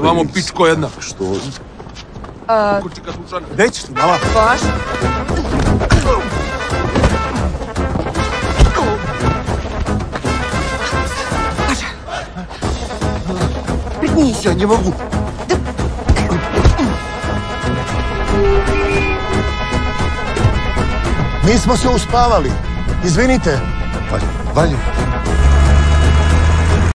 Vamo pičko jedna. Što? A... Kučika slučana. Gde ćeš ti, mala? Baš. Пригнись, я не могу. Mi smo se uspavali. Izvinite. Valje, valje.